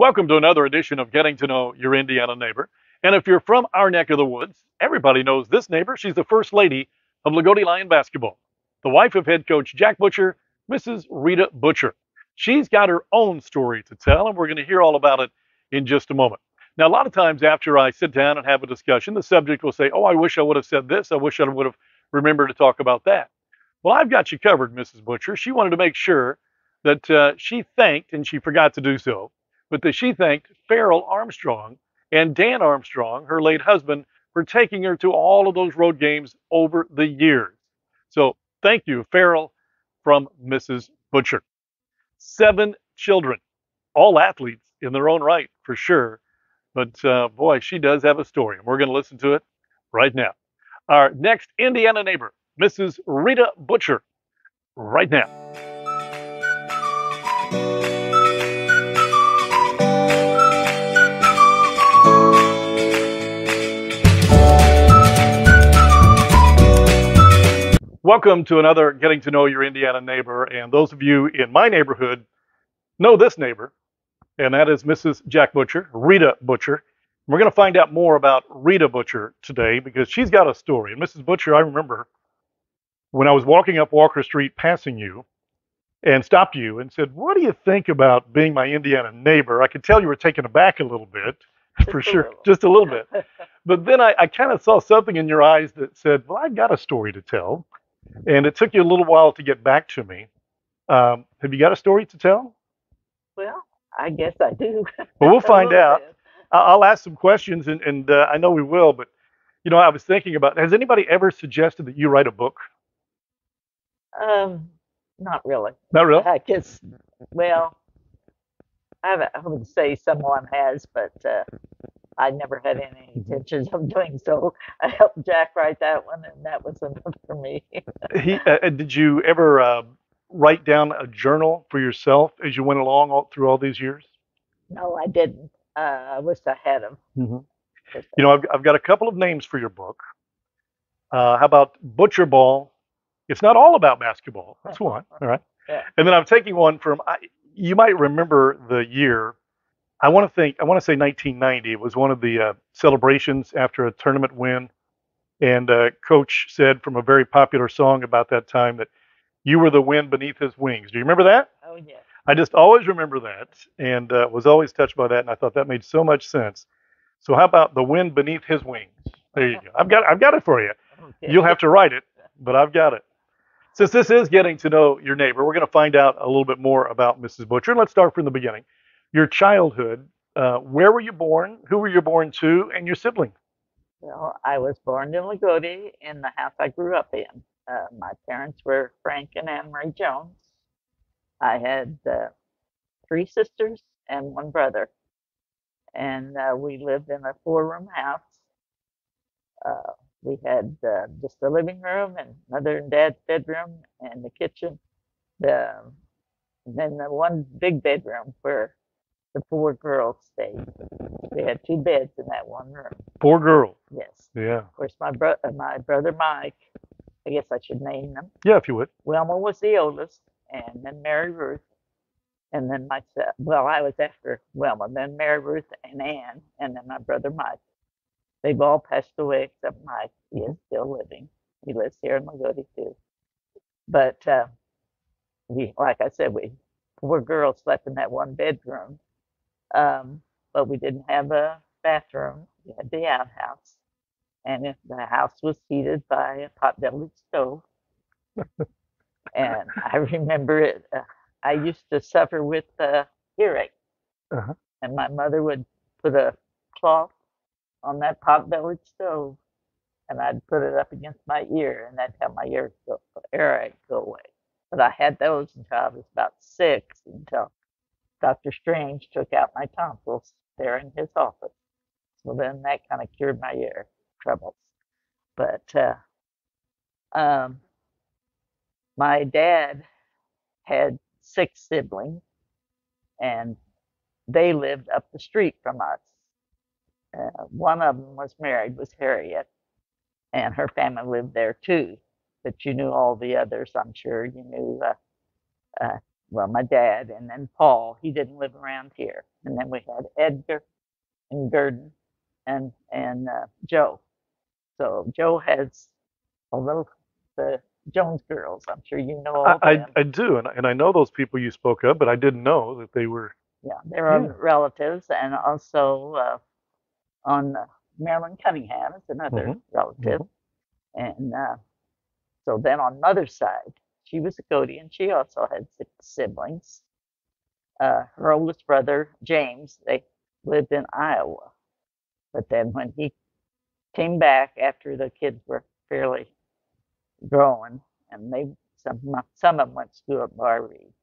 Welcome to another edition of Getting to Know Your Indiana Neighbor. And if you're from our neck of the woods, everybody knows this neighbor. She's the first lady of Loogootee Lion basketball, the wife of head coach Jack Butcher, Mrs. Rita Butcher. She's got her own story to tell, and we're going to hear all about it in just a moment. Now, a lot of times after I sit down and have a discussion, the subject will say, Oh, I wish I would have said this. I wish I would have remembered to talk about that. Well, I've got you covered, Mrs. Butcher. She wanted to make sure that uh, she thanked, and she forgot to do so, but that she thanked Farrell Armstrong and Dan Armstrong, her late husband, for taking her to all of those road games over the years. So thank you, Farrell, from Mrs. Butcher. Seven children, all athletes in their own right, for sure. But uh, boy, she does have a story, and we're going to listen to it right now. Our next Indiana neighbor, Mrs. Rita Butcher, right now. Welcome to another Getting to Know Your Indiana Neighbor. And those of you in my neighborhood know this neighbor, and that is Mrs. Jack Butcher, Rita Butcher. We're going to find out more about Rita Butcher today because she's got a story. And Mrs. Butcher, I remember when I was walking up Walker Street passing you and stopped you and said, What do you think about being my Indiana neighbor? I could tell you were taken aback a little bit, for Just sure, just a little bit. But then I, I kind of saw something in your eyes that said, Well, I've got a story to tell. And it took you a little while to get back to me. Um, have you got a story to tell? well, I guess I do. Well, we'll find out. bit. I'll ask some questions, and, and uh, I know we will. But you know, I was thinking about: Has anybody ever suggested that you write a book? Um, not really. Not really. I guess. Well, I, I would say someone has, but uh, I never had any intentions of doing so. I helped Jack write that one, and that was enough for me. He, uh, uh, did you ever uh, write down a journal for yourself as you went along all, through all these years? no, I didn't. Uh, I wish I had them. You know, I've, I've got a couple of names for your book. Uh, how about Butcher Ball? It's not all about basketball. That's one. All right. Yeah. And then I'm taking one from. I, you might remember the year. I want to think. I want to say 1990. It was one of the uh, celebrations after a tournament win, and uh, Coach said from a very popular song about that time that you were the wind beneath his wings. Do you remember that? Oh yeah. I just always remember that and uh, was always touched by that, and I thought that made so much sense. So how about the wind beneath his wings? There you go. I've got I've got it for you. Okay. You'll have to write it, but I've got it. Since this is getting to know your neighbor, we're going to find out a little bit more about Mrs. Butcher. Let's start from the beginning. Your childhood. Uh, where were you born? Who were you born to? And your siblings? Well, I was born in Loogootee in the house I grew up in. Uh, my parents were Frank and Anne Marie Jones. I had uh, three sisters and one brother. And uh, we lived in a four room house. Uh, we had uh, just the living room and mother and dad's bedroom and the kitchen. The, and then the one big bedroom where the four girls stayed. We had two beds in that one room. Four girls. Yes. Yeah. Of course, my bro- uh, my brother Mike. I guess I should name them. Yeah, if you would. Wilma was the oldest, and then Mary Ruth, and then myself. Well, I was after Wilma, then Mary Ruth and Ann, and then my brother Mike. They've all passed away except Mike. He is still living. He lives here in Loogootee too. But uh, we, like I said, we four girls slept in that one bedroom, um, but we didn't have a bathroom. We had the outhouse and if the house was heated by a pot-bellied stove. and I remember it. Uh, I used to suffer with uh, earache, Uh-huh. and my mother would put a cloth on that pot-bellied stove, and I'd put it up against my ear, and that'd help my ear go, earache go away. But I had those until I was about six, until Dr. Strange took out my tonsils there in his office. So then that kind of cured my ear troubles. But uh, um, my dad had six siblings, and they lived up the street from us. Uh, one of them was married, was Harriet, and her family lived there too. But you knew all the others, I'm sure. You knew uh, uh, well, my dad, and then Paul. He didn't live around here, and then we had Edgar and Gurdon and and uh, Joe. So Joe has although the Jones girls. I'm sure you know all I, I. I do, and, I- and I know those people you spoke of, but I didn't know that they were. Yeah, they're our Yeah. relatives, and also uh, on uh, Marilyn Cunningham is another Mhm, relative, and uh, so then on mother's side, she was a Cody, and she also had six siblings. Uh, her oldest brother James, they lived in Iowa, but then when he came back after the kids were fairly grown, and they some some of them went to school at Barr-Reeve.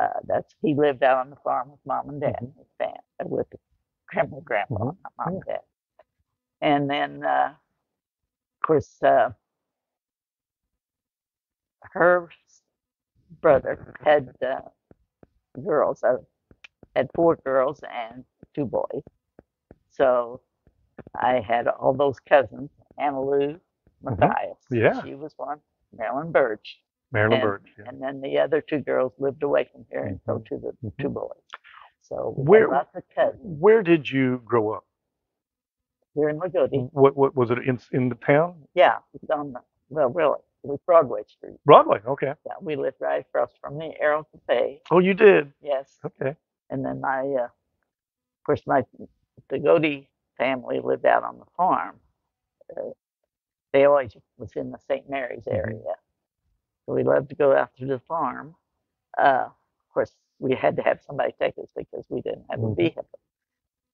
Uh, that's he lived out on the farm with mom and dad and his family, with grandma, grandpa, Mhm. not mom and dad. And then, uh, of course, uh, her brother had uh, girls, uh, had four girls and two boys. So I had all those cousins, Anna Lou, Matthias. Yeah. She was one, Marilyn Birch. Marilyn and, Birch. yeah. and then the other two girls lived away from here, and so Mhm. to the Mhm. two boys. So Where- lots of cousins Where did you grow up? here in Loogootee. What what was it in in the town? Yeah, it was on the well, really, was Broadway Street. Broadway. Okay. Yeah, we lived right across from the Arrow Cafe. Oh, you did. Yes, Okay. and then my, uh, of course, my the Godey family lived out on the farm. Uh, they always was in the St. Mary's Mhm. area, so we loved to go out to the farm. Uh, of course, we had to have somebody take us because we didn't have a Mhm. vehicle.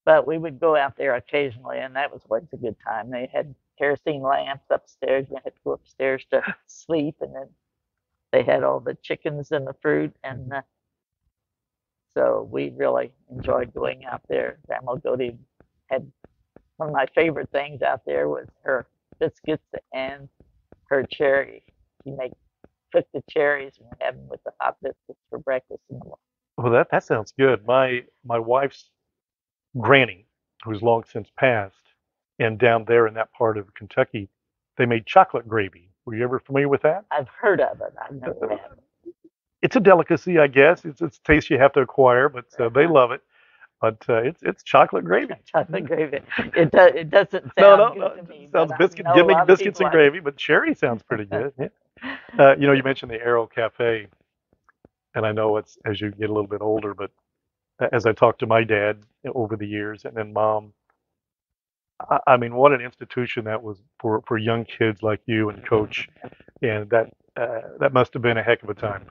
But we would go out there occasionally, and that was always a good time. They had kerosene lamps upstairs. We had to go upstairs to sleep, and then they had all the chickens and the fruit, and uh, so we really enjoyed going out there. Grandma Godey had one of my favorite things out there was her biscuits and her cherry. She make cook the cherries and have them with the hot biscuits for breakfast in the morning. Well, that that sounds good. My my wife's granny, who's long since passed, and down there in that part of Kentucky, they made chocolate gravy. Were you ever familiar with that? I've heard of it. I've never had it. It's a delicacy, I guess. It's it's a taste you have to acquire, but uh, they love it. But uh, it's it's chocolate gravy. Chocolate gravy. It does. It doesn't sound No, no, good no. to it me. sounds biscuit. Give me biscuits and like gravy, but cherry sounds pretty good. Yeah. Uh, you know, you mentioned the Arrow Cafe, and I know it's as you get a little bit older, but as I talked to my dad over the years, and then mom, I, I mean, what an institution that was for for young kids like you and Coach, and that uh, that must have been a heck of a time.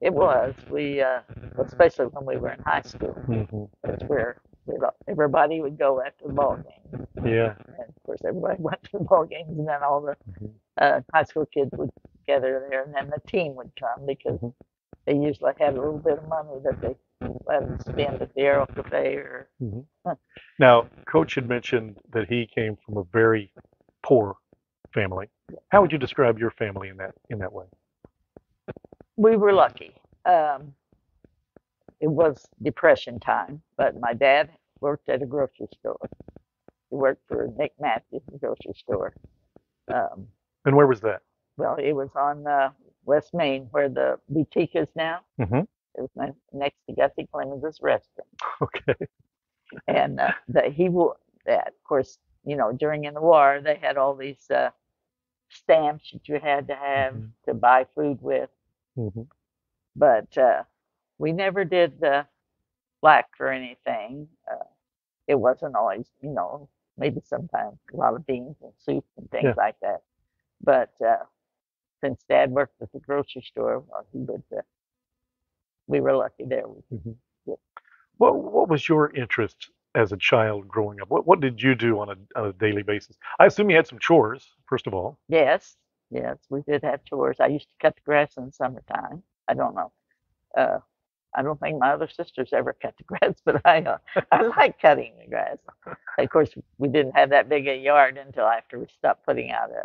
It was. We, uh, especially when we were in high school, hmm that's where we, everybody would go after the ball game. Yeah. And of course, everybody went to the ball games, and then all the Mhm. uh, high school kids would gather there, and then the team would come because Mhm. They usually had a little bit of money that they let them spend at the Arrow Cafe or Now, Coach had mentioned that he came from a very poor family. How would you describe your family in that in that way? we were lucky. Um, it was depression time, but my dad worked at a grocery store. He worked for Nick Matthews grocery store. Um, And where was that? well, it was on uh, West Main where the boutique is now. hmm It was ne- next to Gussie Clemens' restaurant. Okay. and uh, that he will that of course you know during in the war they had all these uh, stamps that you had to have Mhm. to buy food with hmm but uh, we never did uh, black for anything uh, it wasn't always you know maybe sometimes a lot of beans and soup and things Yeah. like that but uh, since dad worked at the grocery store well, he would uh, we were lucky there We- What What was your interest as a child growing up? What What did you do on a on a daily basis? I assume you had some chores, first of all. Yes, yes, we did have chores. I used to cut the grass in the summertime. I don't know. Uh, I don't think my other sisters ever cut the grass, but I uh, I like cutting the grass. Of course, we didn't have that big a yard until after we stopped putting out a.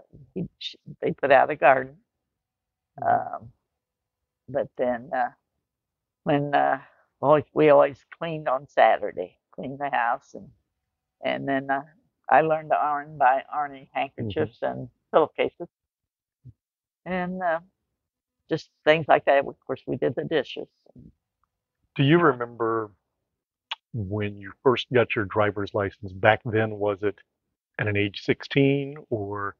They put out a garden. Um, but then uh, when uh, always, we always cleaned on Saturday, cleaned the house, and and then uh, I learned to iron by ironing handkerchiefs and pillowcases. And uh, just things like that. Of course, we did the dishes. Do you remember when you first got your driver's license? Back then, was it at an age 16 or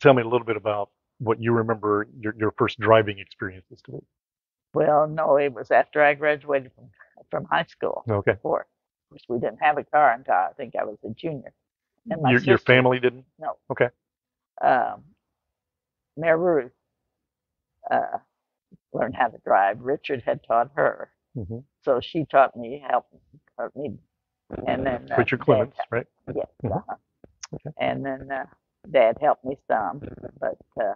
tell me a little bit about what you remember your, your first driving experiences to be. Well, no, it was after I graduated from from high school. Okay. Before, of course, we didn't have a car until I think I was a junior. And my Your, your family didn't? No. Okay. Um, Mary Ruth uh, learned how to drive. Richard had taught her, hmm so she taught me, helped taught me, and then uh, Richard Clements, right? Yes. Mhm. uh-huh. Okay. And then uh, Dad helped me some, but uh,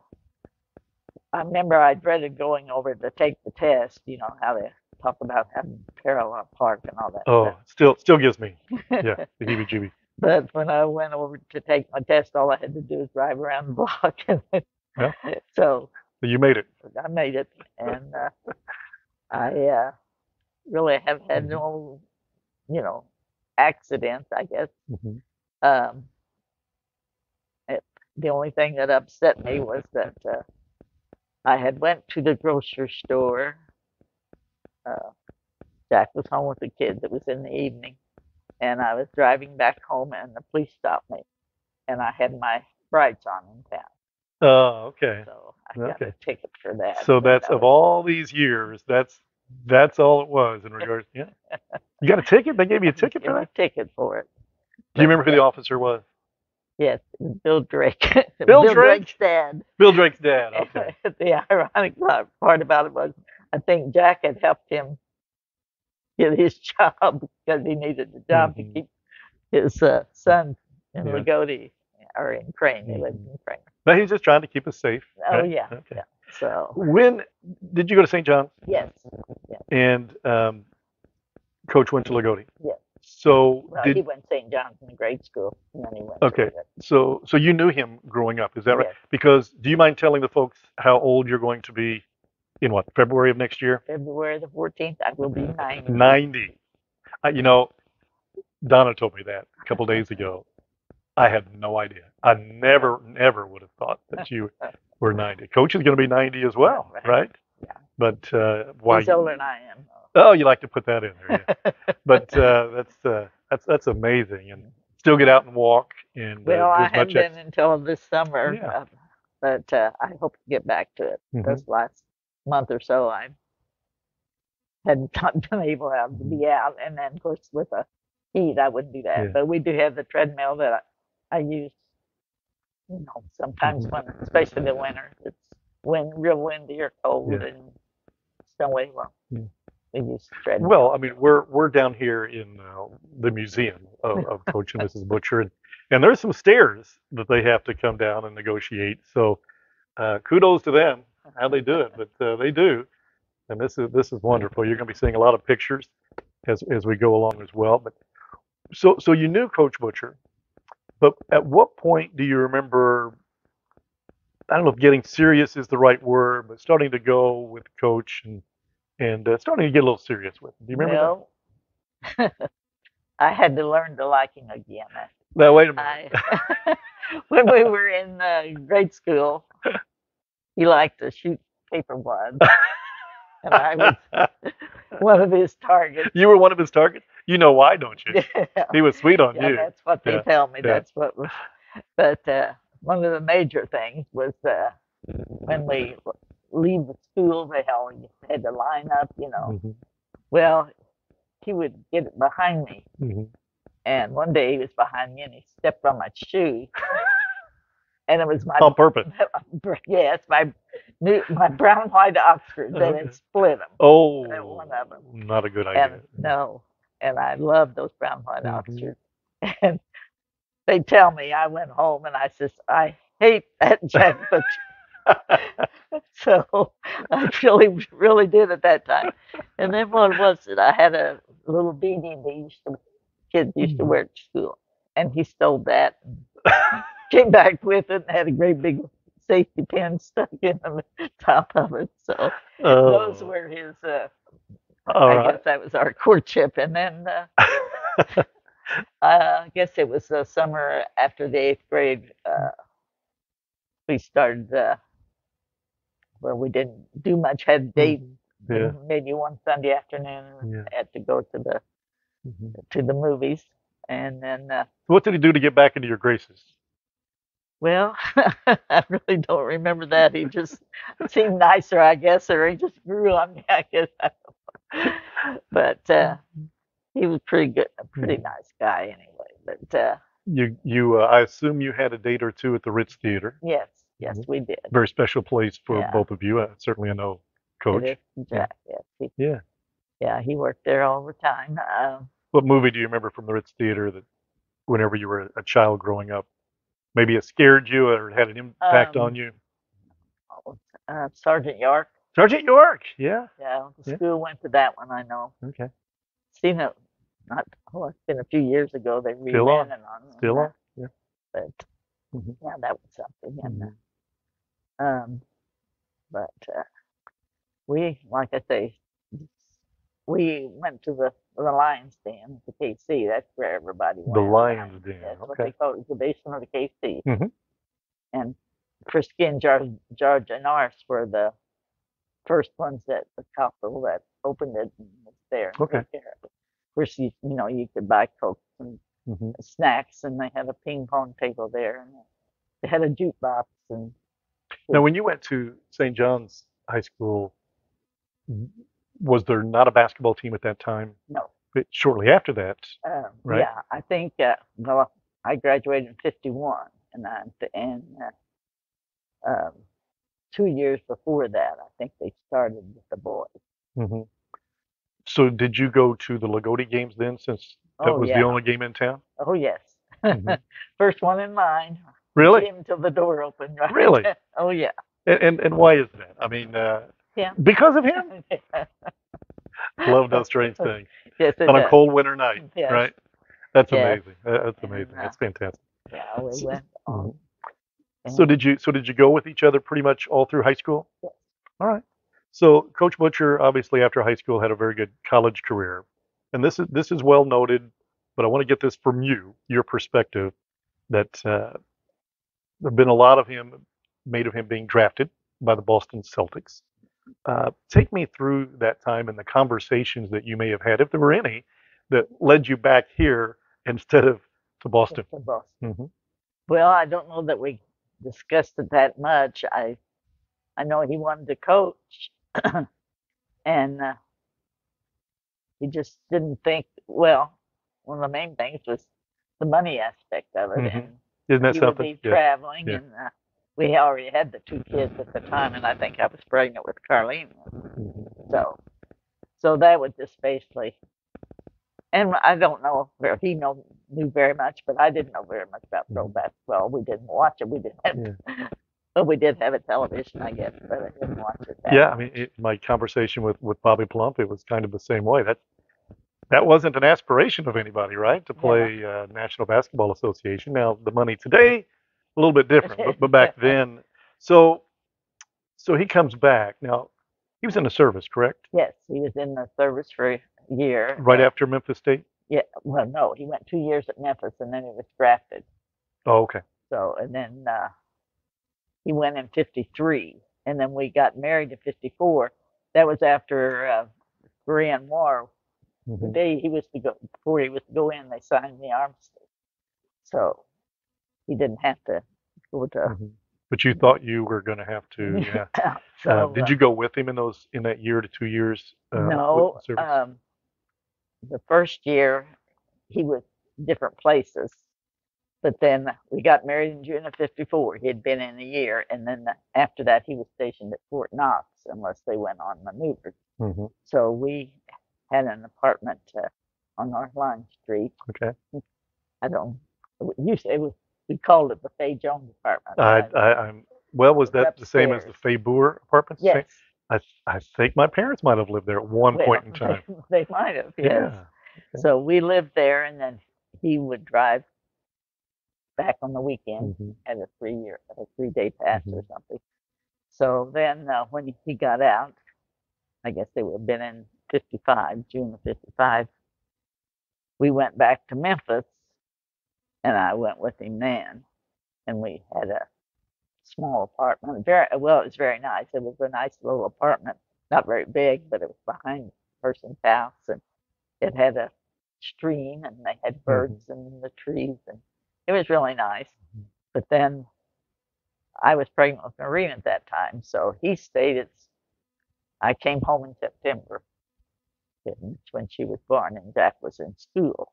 I remember I dreaded going over to take the test. You know how they talk about having parallel park and all that. Oh, still still gives me, yeah, the heebie jeebies. But when I went over to take my test, all I had to do was drive around the block. And Yeah. So So you made it. I made it, and uh, I uh, really have had Mhm. no, you know, accidents. I guess hmm um, the only thing that upset me was that uh, I had went to the grocery store. Uh, Jack was home with the kids. It was in the evening, and I was driving back home, and the police stopped me, and I had my brights on in town, Oh, okay. so I got Okay. a ticket for that. So that's that of all these years, that's that's all it was in regards. Yeah. You got a ticket? They gave you a ticket for that? a ticket for it. Do you remember who the officer was? Yes, Bill Drake. Bill Drake? Drake's dad. Bill Drake's dad. Okay. the ironic part about it was, I think Jack had helped him get his job because he needed a job Mhm. to keep his uh, son in Yeah. Loogootee or in Crane. He lived Mhm. in Crane. But he's just trying to keep us safe. Oh right? yeah, Okay. yeah. So When did you go to St. John's yes, and um, Coach went to Loogootee? Yeah. So well, he did went St. John's in the grade school, and then he went. Okay. So so you knew him growing up, is that right? yes, Because do you mind telling the folks how old you're going to be in what February of next year? February the fourteenth, I will be nine. 90. Uh, you know, Donna told me that a couple days ago. I had no idea. I never, never would have thought that you were 90. Coach is going to be 90 as well, Right. right? Yeah. But uh, why? He's older than I am. Oh, you like to put that in there, yeah. but uh, that's uh, that's that's amazing, and still get out and walk and uh, Well, do I haven't been ex- until this summer, Yeah. uh, but uh, I hope to get back to it. Mhm. This last month or so, I hadn't been able to be out, and then of course with the heat, I wouldn't do that. Mm-hmm. Yeah. But we do have the treadmill that I, I use. You know, sometimes Mhm. when, especially the winter, it's when real windy or cold Yeah. and snowy. Well, Yeah. we use the. Well, I mean, we're we're down here in uh, the museum of, of Coach and Mrs. Butcher, and, and there's some stairs that they have to come down and negotiate. So, uh, kudos to them how they do it, but uh, they do, and this is this is wonderful. You're going to be seeing a lot of pictures as as we go along as well. But so so you knew Coach Butcher, but at what point do you remember? I don't know if getting serious is the right word, but starting to go with Coach and and uh, starting to get a little serious with. Him. Do you remember that? I had to learn to like him again. Now wait a minute. I, when we were in uh, grade school, he liked to shoot paper wads, and I was one of his targets. you were one of his targets. You know why, don't you? yeah, He was sweet on you. that's what they Yeah, tell me. yeah. That's what. Was, but uh, one of the major things was uh, when we leave the school, the hell you had to line up. You know, Mhm, well, he would get it behind me. mhm. And one day he was behind me and he stepped on my shoe. and it was my On purpose. yes, my new my brown white Oxford then Okay. had split them. Oh, one of 'em. not a good idea. And no, and I love those brown white Mhm. Oxfords. And they tell me I went home and I says I hate that Jack Butcher. so I really really did at that time. And then what was it? I had a little beanie they used to kids used to Mhm. wear at school, and he stole that. And came back with it and had a great big safety pin stuck in the top of it. So those Oh, were his. Uh, I right. guess that was our courtship, and then uh, uh, I guess it was the summer after the eighth grade. Uh, we started uh, where we didn't do much. Had dates, Yeah. maybe one Sunday afternoon, Yeah. had to go to the Mhm. to the movies, and then uh, What did he do to get back into your graces? well, I really don't remember that. He just seemed nicer, I guess, or he just grew on me, I guess. I don't know. But uh, he was pretty good, a pretty Mhm. nice guy anyway. But uh, You, you, uh, I assume you had a date or two at the Ritz Theater. yes, yes, we did. Very special place for Yeah. both of you. Uh, certainly, I know, Coach. It is Jack, yes, he, Yeah. yeah, he worked there all the time. Um, What movie do you remember from the Ritz Theater that, whenever you were a child growing up, maybe it scared you or had an impact Um, on you? oh, uh, Sergeant York. Sergeant York. Yeah. Yeah, the Yeah. school went to that one. I know. Okay. Seen it. Not. Oh, it's been a few years ago. They Still on. reran it on. Still on. Yeah. But Mhm. yeah, that was something. And uh, um, but uh, we, like I say, we went to the the Lions Den, at the KC. That's where everybody went. The Lions Den, That's what they call it, the basement of the KC. Mhm. And Frisky and George, and Norris were the first ones that the couple that opened it and was there. Okay. of course, you, you know, you could buy Coke and Mhm. snacks, and they had a ping pong table there, and they had a jukebox, and Now, when you went to St. John's High School, was there not a basketball team at that time? no, But shortly after that, um, Right. yeah, I think uh, well, I graduated in '51, and I and uh, um, two years before that, I think they started with the boys. Mm-hmm. so did you go to the Loogootee games then, since that Oh, was yeah. the only game in town? Oh yes, Mhm. first one in line. Really? Until the door opened. Right? Really? oh yeah. And, and and why is that? I mean, uh, Yeah. because of him. Love does strange things Yes, it on a cold winter night, Yes. right? That's Yes. amazing. That- That's amazing. That's fantastic. Yeah, we So- went on. So did you? So did you go with each other pretty much all through high school? Yes. All right. So Coach Butcher, obviously after high school, had a very good college career, and this is this is well noted. But I want to get this from you, your perspective, that uh, there've been a lot of him made of him being drafted by the Boston Celtics. Uh, take me through that time and the conversations that you may have had, if there were any, that led you back here instead of to Boston. to Boston. hmm Well, I don't know that we discussed it that much. I I know he wanted to coach, and uh, he just didn't think. Well, one of the main things was the money aspect of it, Mhm. and Isn't that he would something? be traveling, yeah. and uh, we already had the two kids at the time, and I think I was pregnant with Carlene. Mhm. So, so that was just basically. And I don't know where he know, knew very much, but I didn't know very much about pro Mhm. basketball. We didn't watch it. We didn't have, well, we did have a television, I guess, but I didn't watch it. That Yeah, I mean, it, my conversation with with Bobby Plump, it was kind of the same way. That that wasn't an aspiration of anybody, right? To play uh, National Basketball Association. Now, the money today, a little bit different, but, but back then, so so he comes back. Now, he was in the service, correct? yes, he was in the service for a year. Right after Memphis State. Yeah, well, no, he went two years at Memphis, and then he was drafted. Oh, okay. So, and then uh, he went in 53, and then we got married in 54. That was after uh, Korean War. The Mhm. day he was to go, before he was to go in, they signed the armistice. So he didn't have to go to. Mhm. But you thought you were going to have to. Yeah. so, uh, did uh, you go with him in those in that year to two years? Uh, no, the um, the first year he was different places, but then we got married in June of '54. He had been in a year, and then the, after that he was stationed at Fort Knox, unless they went on maneuvers. Mhm. So we had an apartment uh, on North Line Street. Okay. I don't. You say we, we called it the Fay Jones apartment. I, I'm. Well, was that the same as the. Fay Boer apartments? yes. I I think my parents might have lived there at one well, point in time. They, might have. Yes. Yeah. Okay. So we lived there, and then he would drive back on the weekend Mhm. at a three year, a three day pass or Mhm. something. So then uh, when he got out, I guess they would have been in 55, June of 55. We went back to Memphis, and I went with him then, and we had a small apartment. Very well, it was very nice. It was a nice little apartment, not very big, but it was behind the person's house, and it had a stream, and they had birds in the trees, and it was really nice. Mhm. But then I was pregnant with Marina at that time, so he stayed. At, I came home in September, it's when she was born, and Jack was in school.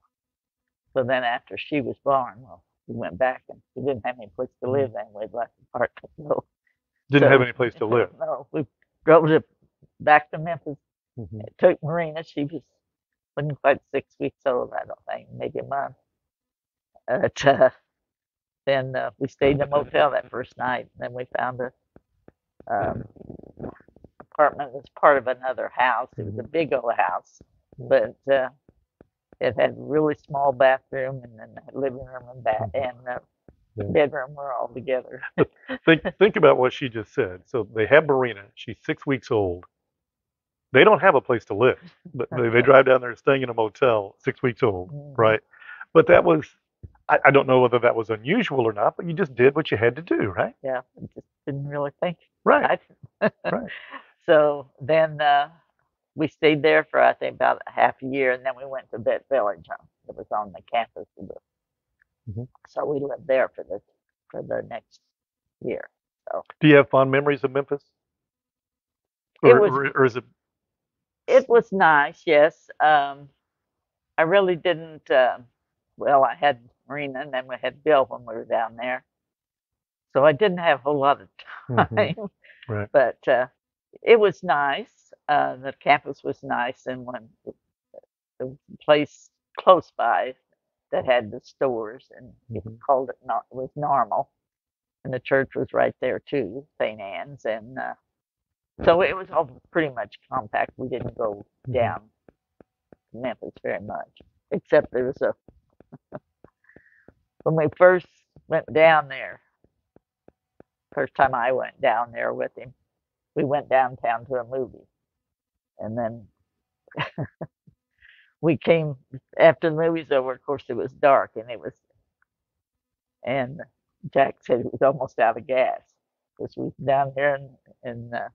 So then after she was born, well, we went back and we didn't have any place to live then. We'd left the apartment. So, Didn't so- have any place to live. No, we drove to, back to Memphis. Mhm. It took Marina. She was wasn't quite six weeks old, I don't think, maybe a month. But uh, then uh, we stayed in a motel that first night. And then we found a um, apartment was part of another house. It was a big old house, but uh, it had really small bathroom and then living room and bath Mhm. and uh, Yeah. bedroom were all together. Think think about what she just said. So they have Marina. She's six weeks old. They don't have a place to live, but they, they drive down there staying in a motel, six weeks old, Mhm. right? But that was, I, I don't know whether that was unusual or not, but you just did what you had to do, right? Yeah, I just didn't really think Right. Right. So then uh, we stayed there for I think about a half a year, and then we went to Vet Village. It was on the campus of the. Mhm. So we lived there for the for the next year. Do you have fond memories of Memphis? It was- or, or is it? It was nice, yes. Um, I really didn't. Uh, well, I had Marina, and then we had Bill when we were down there. So I didn't have a whole lot of time. Mhm. Right. But uh, it was nice. Uh, the campus was nice, and when the place close by that had the stores, and Mhm. called it not was normal, and the church was right there too, St. Anne's, and uh, so it was all pretty much compact. We didn't go Mhm. down to Memphis very much, except there was a when we first went down there. First time I went down there with him, we went downtown to a movie, and then we came after the movie's over. Of course, it was dark, and it was, and Jack said it was almost out of gas because we was down here in in uh,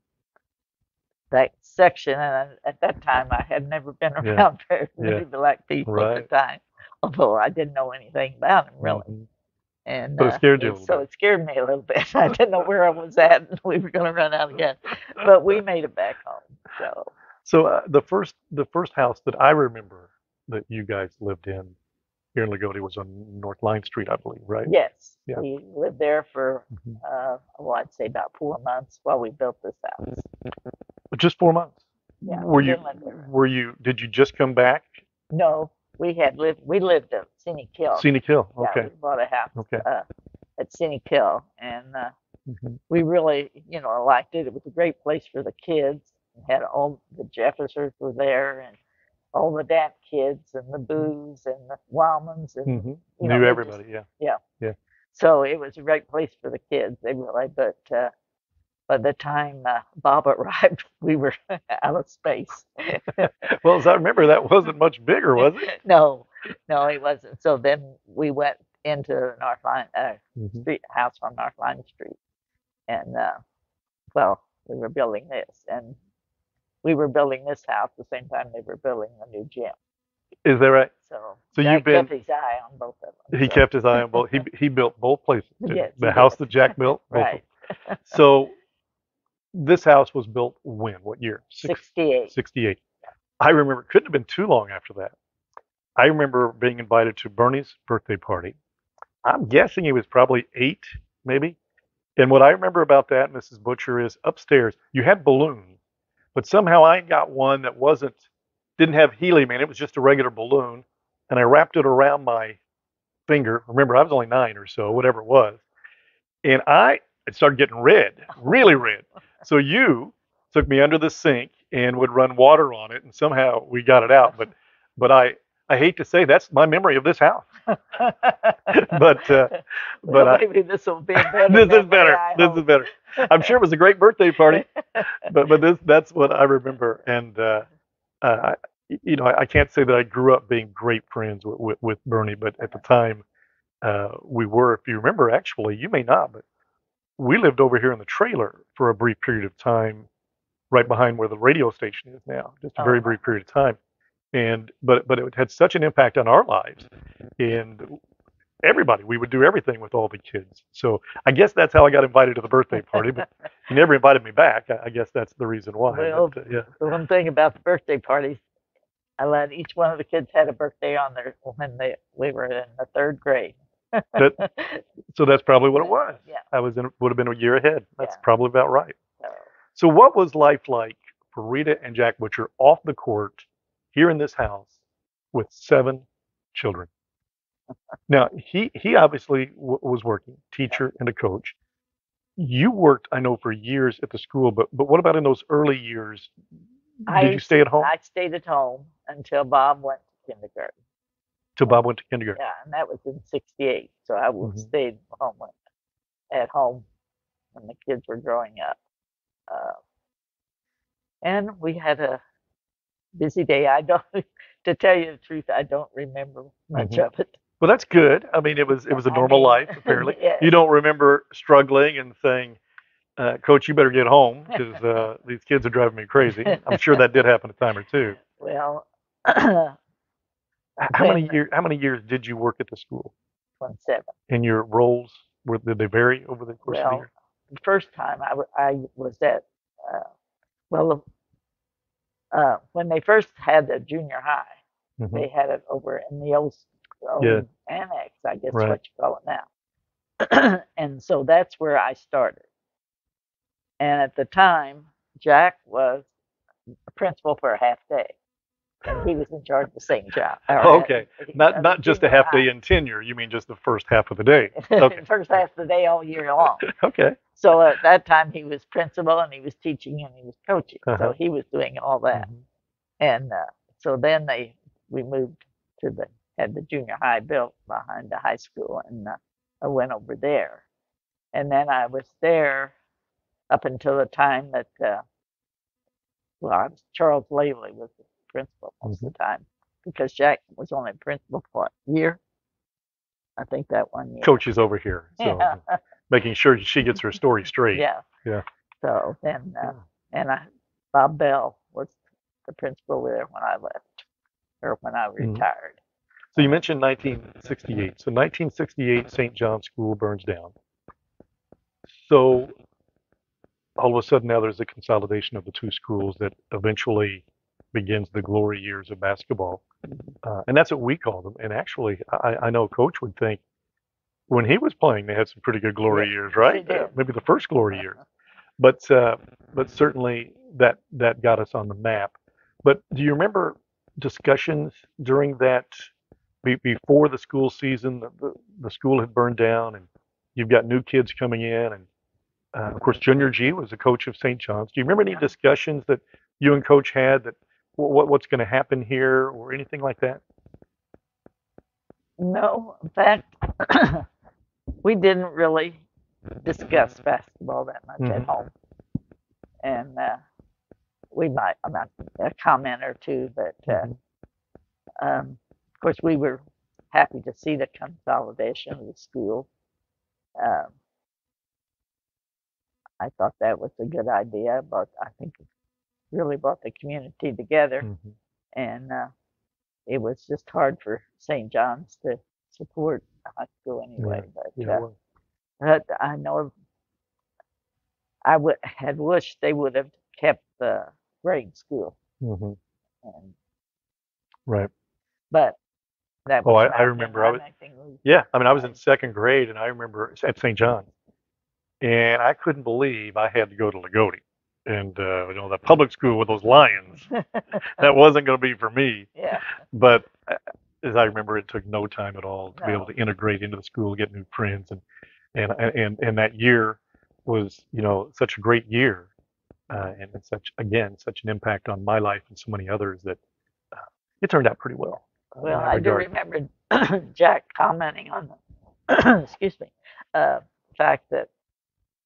that section, and I, at that time I had never been Yeah. around very Yeah. many black people at the time, although I didn't know anything about them really. Mhm. And So it uh, scared you and little so bit. it scared me a little bit. I didn't know where I was at, and we were going to run out gas. But we made it back home. So So uh, the first the first house that I remember that you guys lived in here in Loogootee was on North Line Street, I believe, right? yes, Yeah. we lived there for Mhm. uh, well, I'd say about four months while we built this house. Just four months. Yeah, Were you didn't live there. were you did you just come back? No, we had lived. We lived at Hill. Scenic Hill. Yeah, Okay. we bought a house Okay. uh, at Scenic Hill, and uh, Mhm. we really, you know, liked it. It was a great place for the kids. It had all the Jeffersons were there, and all the Dap kids, and the Boos, and the Wildmans, and Mhm. you know, Knew everybody. Yeah. Yeah, yeah. So it was a great place for the kids. They really, but uh, by the time uh, Bob arrived, we were out of space. Well, as I remember, that wasn't much bigger, was it? no, no, it wasn't. So then we went into North Line uh, Mhm. Street house on North Line Street, and uh, well, we were building this, and we were building this house the same time they were building the new gym. Is that right? So, So Jack you've been- kept his eye on both of them. He so- kept his eye on both. He he built both places. Yes, the house did. that Jack built. right. So this house was built when? What year? Six- 68. 68. I remember, it couldn't have been too long after that. I remember being invited to Bernie's birthday party. I'm guessing he was probably eight, maybe. And what I remember about that, Mrs. Butcher, is upstairs you had balloons, but somehow I got one that wasn't, didn't have helium in it. It was just a regular balloon, and I wrapped it around my finger. Remember, I was only nine or so, whatever it was, and I it started getting red, really red. So you took me under the sink and would run water on it, and somehow we got it out. But but I I hate to say that's my memory of this house. But uh, well, but I- maybe this will be better. this is better. I This is better. I'm sure it was a great birthday party, but but this that's what I remember. And uh, uh, I- you know, I, I can't say that I grew up being great friends with, with, with Bernie, but at the time uh, we were. If you remember, actually, you may not, but we lived over here in the trailer for a brief period of time, right behind where the radio station is now, just a Oh, very wow. brief period of time. And but but it had such an impact on our lives, and everybody. We would do everything with all the kids. So I guess that's how I got invited to the birthday party. But he never invited me back. I, guess that's the reason why. Well, but, uh, yeah. the one thing about the birthday parties, I let each one of the kids had a birthday on there when they we were in the third grade. That- So that's probably what it was. Yeah. I was in would have been a year ahead. That's Yeah. probably about right. So, So what was life like for Rita and Jack Butcher off the court here in this house with seven children? Now he he obviously w- was working, teacher and a coach. You worked, I know, for years at the school, but but what about in those early years? I- Did you stay at home I stayed at home until Bob went to kindergarten. Till Bob went to kindergarten? Yeah, and that was in '68. So I Mhm. stayed home at home when the kids were growing up. Uh, and we had a busy day. I don't, to tell you the truth, I don't remember much Mhm. of it. Well, that's good. I mean, it was it was a normal mean, life apparently. yes. You don't remember struggling and saying, uh, "Coach, you better get home because uh, these kids are driving me crazy." I'm sure that did happen a time or two. Well, How many years? How many years did you work at the school? 27. And your roles were did they vary over the course of the Well, year? the first time I, w- I was at, uh, well, uh, when they first had the junior high, Mhm. they had it over in the old, old Yeah. annex, I guess Right. what you call it now. and so that's where I started. And at the time, Jack was a principal for a half day. And he was in charge of the same job. okay. Not not just a half day in tenure. You mean just the first half of the day? Okay. First half of the day all year long. Okay. So at that time, he was principal and he was teaching and he was coaching. Uh-huh. So he was doing all that. Mhm. And uh, so then they we moved to the had the junior high built behind the high school, and uh, I went over there. And then I was there up until the time that uh, well, I was, Charles Lavely was the principal most of the time because Jack was only principal for a year. I think that one year. Coach is over here, so Yeah. making sure she gets her story straight. Yeah. Yeah. So then, uh, and I, Bob Bell was the principal there when I left, or when I Mhm. retired. So you mentioned 1968. So 1968, St. John's School burns down. So all of a sudden now there's a consolidation of the two schools that eventually begins the glory years of basketball. Uh, and that's what we call them. And actually, I, I know Coach would think when he was playing, they had some pretty good glory Yeah, years, right? Uh, maybe the first glory years. But uh, but certainly that that got us on the map. But do you remember discussions during that be, before the school season? The, the, the school had burned down, and you've got new kids coming in, and uh, of course Junior G was the coach of St. John's. Do you remember any discussions that you and Coach had that what what's going to happen here or anything like that? No, in fact, we didn't really discuss basketball that much at Mhm. home. And uh, we might, I might a comment or two, but uh, Mhm. um, of course, we were happy to see the consolidation of the school. Um, I thought that was a good idea, but I think it really brought the community together Mhm. and uh, it was just hard for St. John's to support high school anyway. But, Yeah, uh, I know I would had wished they would have kept the grade school, mhm. and Right. but that Oh, I- I remember I was- 19 Yeah, I mean, I was in second grade, and I remember at St. John, and I couldn't believe I had to go to Loogootee, and uh, you know, that public school with those lions. That wasn't going to be for me. yeah, But uh, as I remember, it took no time at all to be able to integrate into the school, get new friends, and and and and that year was, you know, such a great year, uh, and such again such an impact on my life and so many others that uh, it turned out pretty well. uh, well, I do remember Jack commenting on the excuse me uh, fact that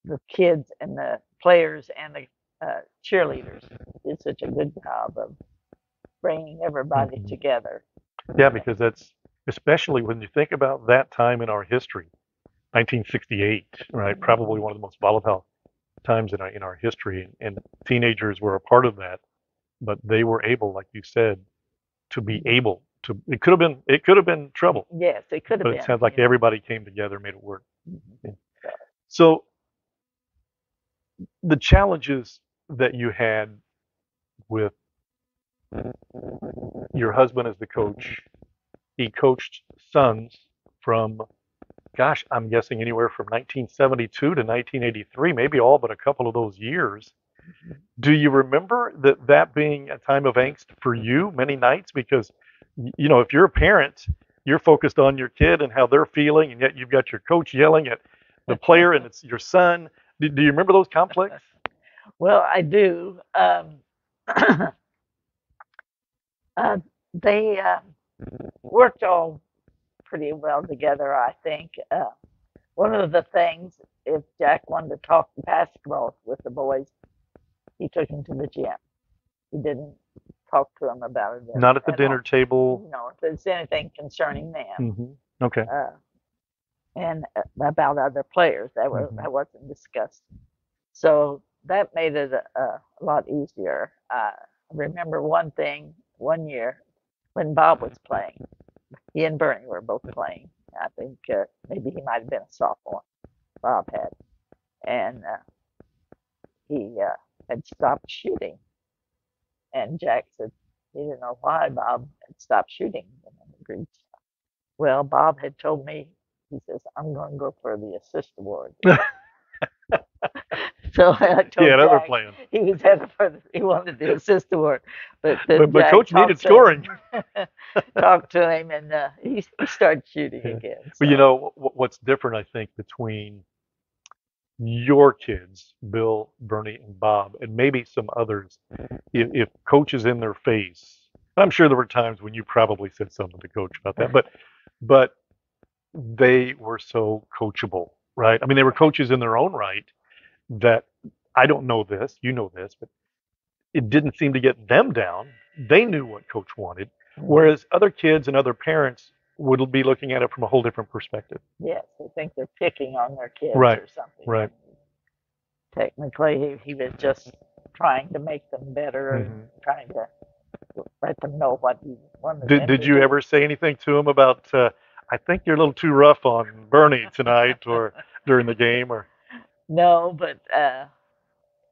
the kids and the players and the uh, cheerleaders did such a good job of bringing everybody Mhm. together. Yeah, because that's especially when you think about that time in our history. 1968, right? Probably one of the most volatile times in our in our history, and, and teenagers were a part of that. But they were able, like you said, to be able to. It could have been it could have been trouble, Yes, it could have but been. it sounds like know. everybody came together, and made it work. Mhm. So the challenges that you had with your husband as the coach, he coached sons from, gosh, I'm guessing anywhere from 1972 to 1983, maybe all but a couple of those years. Do you remember that that being a time of angst for you many nights? Because, you know, if you're a parent, you're focused on your kid and how they're feeling, and yet you've got your coach yelling at the player and it's your son. Do, do you remember those conflicts? Well, I do. Um, uh, they uh, worked all pretty well together, I think. Uh, one of the things, if Jack wanted to talk basketball with the boys, he took him to the gym. He didn't talk to them about it. Not at the dinner table. You know, if there's anything concerning them. hmm Okay. uh, and uh, about other players that were Mhm. that wasn't discussed. So that made it a, a lot easier. Uh, I remember one thing one year when Bob was playing. He and Bernie were both playing. I think uh, maybe he might have been a sophomore. Bob had, and uh, he uh, had stopped shooting. And Jack said he didn't know why Bob had stopped shooting. And I agreed. Well, Bob had told me, he says, I'm going to go for the assist award. so I told He had other plans. he was headed for he wanted the assist award. But, But- but coach needed scoring. talked to him and uh, he, he started shooting Yeah. again. But you know what's different, I think, between your kids, Bill, Bernie, and Bob, and maybe some others, if, if coach is in their face, I'm sure there were times when you probably said something to coach about that, but but they were so coachable, right? I mean, they were coaches in their own right. That I don't know this, you know this, but it didn't seem to get them down. They knew what coach wanted, whereas other kids and other parents would be looking at it from a whole different perspective. yes, they think they're picking on their kids Right, or something. right. Technically, he, he was just trying to make them better and Mhm. trying to let them know what he wanted Did, did you ever say anything to him about, uh, I think you're a little too rough on Bernie tonight or during the game or? No, but uh,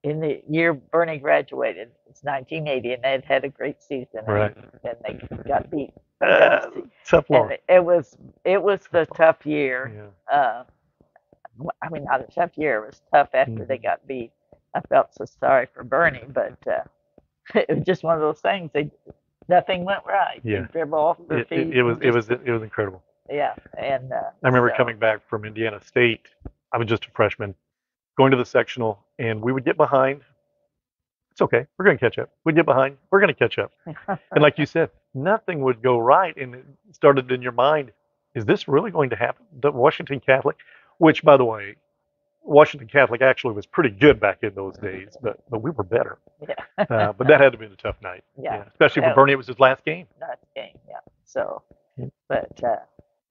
in the year Bernie graduated, it's 1980, and they had had a great season, and- Right. and they got beat. Uh, tough and it, it was it was the tough year. Yeah. Uh, I mean, not a tough year. It was tough after they Mhm. got beat. I felt so sorry for Bernie, but uh, it was just one of those things. They nothing went right. They Yeah. dribble off their It, feet. it, it was it was it was incredible. yeah, and uh, I remember so- coming back from Indiana State. I was just a freshman, going to the sectional, and we would get behind. It's okay. We're going to catch up. We'd get behind. We're going to catch up. And like you said, nothing would go right. And it started in your mind, is this really going to happen? The Washington Catholic, which, by the way, Washington Catholic actually was pretty good back in those days, but but we were better. yeah, Uh, but that had to be a tough night. yeah. especially for Yeah. Bernie, it was his last game. Nice game, yeah. So, but uh,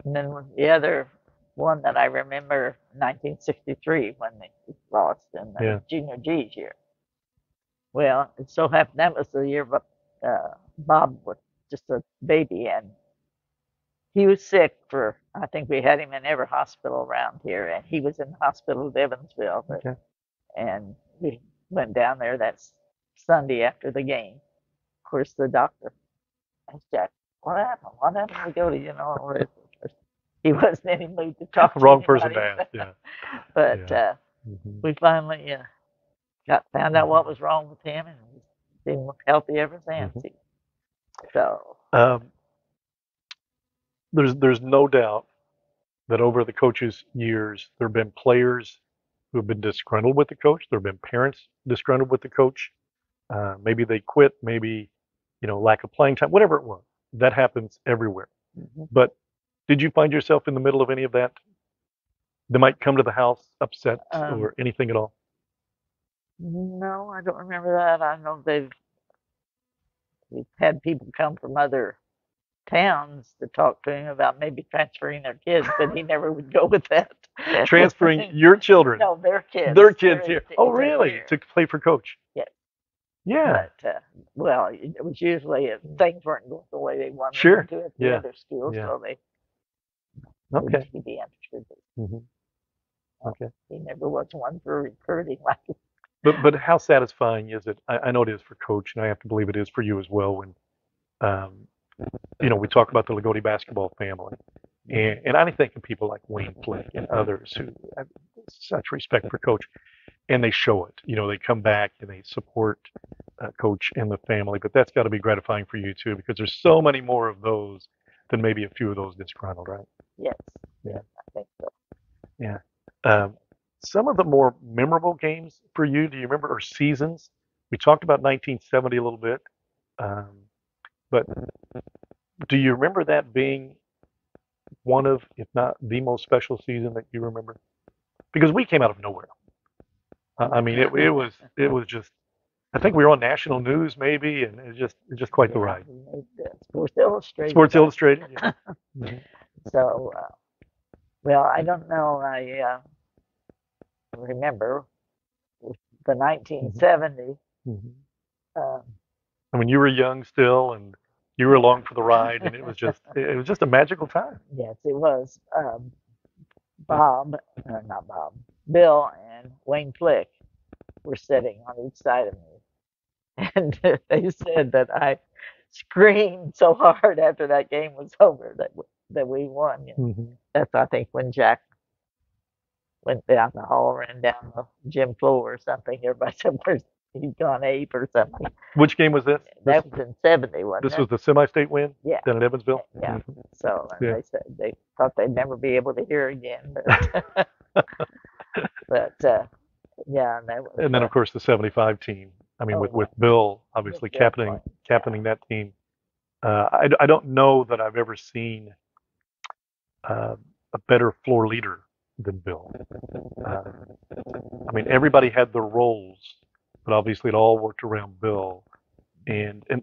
and then the other one that I remember, 1963, when they lost in the Yeah. junior G's year. Well, it so happened that was the year but uh, Bob was just a baby and he was sick for I think we had him in every hospital around here and he was in the hospital at Evansville. But, Okay. And we went down there that Sunday after the game. Of course, the doctor asked Jack, "What happened? What happened?" We go to you know. He wasn't in any mood to talk. to Wrong person to ask. Yeah. but Yeah. uh, Mhm. we finally uh, got found out what was wrong with him, and he's been healthy ever since. Mhm. So Um, there's there's no doubt that over the coach's years, there have been players who have been disgruntled with the coach. There have been parents disgruntled with the coach. Uh, maybe they quit. Maybe you know lack of playing time. Whatever it was, that happens everywhere. mhm. But did you find yourself in the middle of any of that? They might come to the house upset Um, or anything at all. no, I don't remember that. I know they've we've had people come from other towns to talk to him about maybe transferring their kids, but he never would go with that. Transferring your children, no, their kids. their kids here. Oh, really? To play for coach? Yes. Yeah. But uh, well, it was usually if things weren't going the way they wanted Sure. them to at the Yeah. other schools, Yeah. so they Okay. would be interested. Hmm Okay. he never was one for recruiting. Like But but how satisfying is it? I, I know it is for coach, and I have to believe it is for you as well. When um, you know we talk about the Loogootee basketball family, and and I think of people like Wayne Flick and others who have such respect for coach, and they show it. You know, they come back and they support uh, coach and the family. But that's got to be gratifying for you too, because there's so many more of those than maybe a few of those disgruntled, right? yes, Yeah. I think so. Um, some of the more memorable games for you, do you remember, or seasons? We talked about 1970 a little bit, um, but do you remember that being one of, if not the most special season that you remember? Because we came out of nowhere. I I mean, it, it was it was just. I think we were on national news maybe, and it was just it just quite the ride. we made the Sports Illustrated. Sports Illustrated. Yeah. So, uh, well, I don't know. I uh, remember the 1970. Mhm. Uh, I mean, you were young still, and you were along for the ride, and it was just it was just a magical time. yes, it was um, Bob, uh, not Bob, Bill, and Wayne Flick were sitting on each side of me, and they said that I screamed so hard after that game was over that that we won. You know. Mhm. That's I think when Jack went down the hall, ran down the gym floor or something. Everybody said, "Where's he's gone ape or something?" Which game was this? This, That was in '70, wasn't this it? was the semi-state win Yeah. down at Evansville. Yeah. Mhm. So Yeah. they said they thought they'd never be able to hear again. But, but uh, yeah, and, was, And then uh, of course the '75 team. I mean, Oh, with yeah. with Bill obviously captaining captaining that team. Uh, I I don't know that I've ever seen uh, a better floor leader than Bill. Uh, I mean, everybody had their roles, but obviously it all worked around Bill. And and